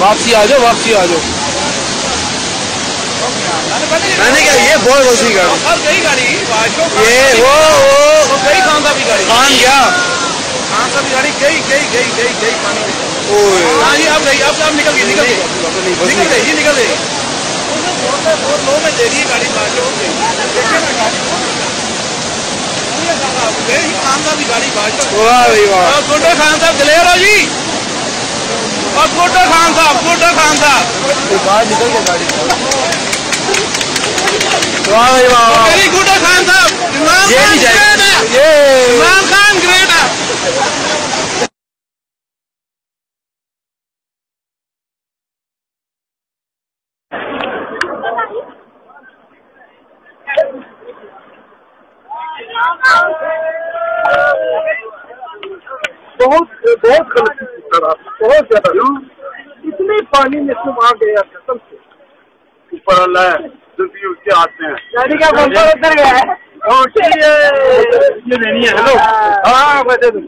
वापसी आ जाओ वापसी आ जाओ। मैंने क्या ये बहुत वसी गाड़ी। गई गाड़ी ये वो वो। गई खान साहब की गाड़ी। गया साहब की गाड़ी गई गई गई गई गई ओए। हाँ जी अब गई अब अब निकल गई निकल गई। निकल गई जी निकल गई। बहुत बहुत लो में दे रही है गाड़ी बाजो देखिए ना गाड़ी। गई खान साहब की गाड़ी बाजो वाह भाई वाह। खान साहब चले रहो जी? साहब गोडो खान साहब बाहर निकल गया गाड़ी वाह वाह। वाह वेरी गुड खान साहब इमरान ये खान नहीं ग्रेट है। ये। इमरान खान ग्रेट है। बहुत बहुत गलती की सर बहुत ज़्यादा पानी में तुम आ गया कसम से। ऊपर अल्लाह है जल्दी उसके हाथ में गाड़ी का बम्पर उतर गया है। ये ये नहीं है हेलो। हाँ बता दूँ।